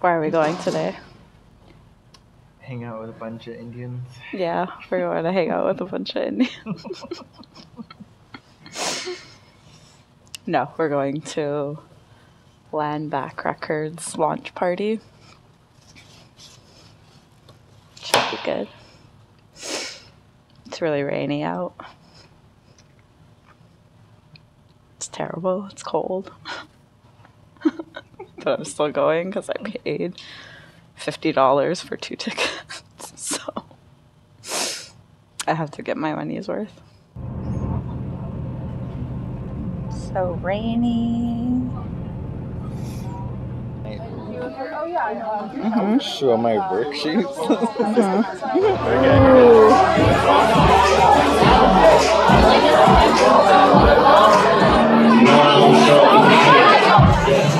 Where are we going today? Hang out with a bunch of Indians. Yeah, we're going to hang out with a bunch of Indians. no, we're going to Landback Records launch party. Should be good. It's really rainy out. It's terrible. It's cold. but I'm still going because I paid $50 for two tickets. so I have to get my money's worth. So rainy. Mm-hmm. Show my worksheets. Mm-hmm.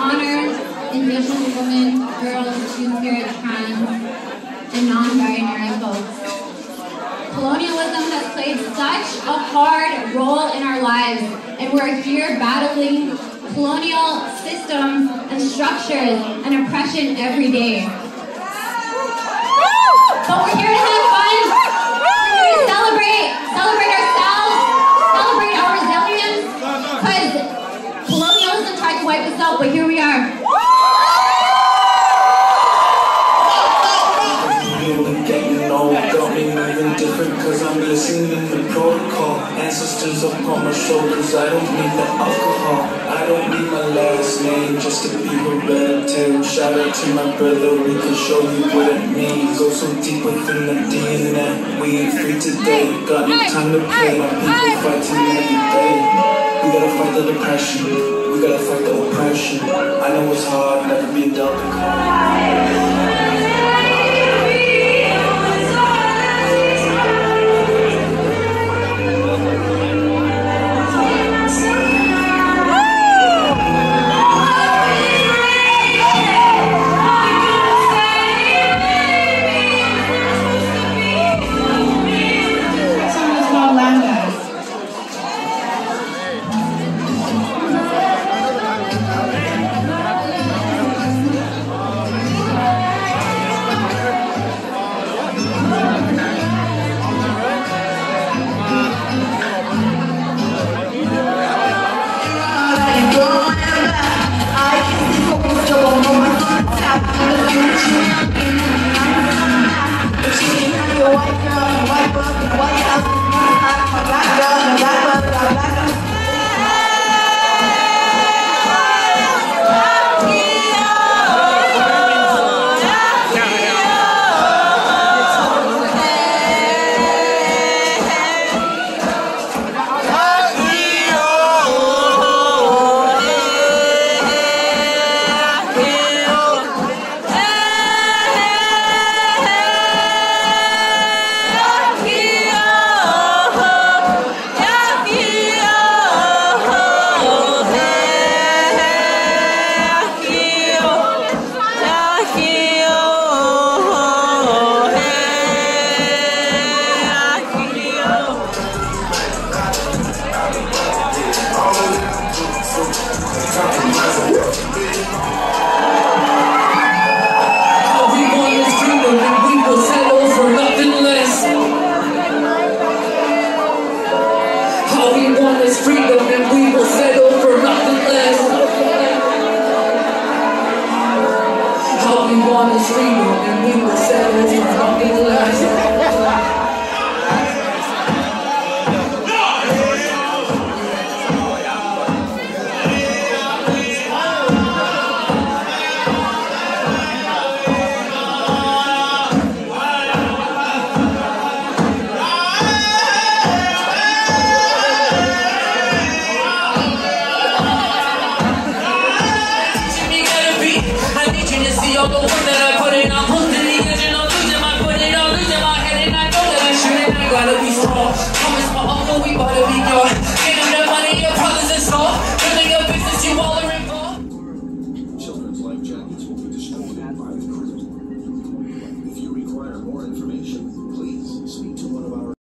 Today, honor Indigenous women, girls, two-spirit trans, and non-binary folks. Colonialism has played such a hard role in our lives, and we're here battling colonial systems and structures and oppression every day. But we're here to have wipe us out, but here we are. My shoulders, I don't need the alcohol. I don't need my last name just to be Shout out to my brother, we can show you what it means. Go so deep within the DNA, we ain't free today. Got no time to play, my people fighting every day We gotta fight the depression, we gotta fight the oppression. I know it's hard, never be a dealt a card Freedom and we will settle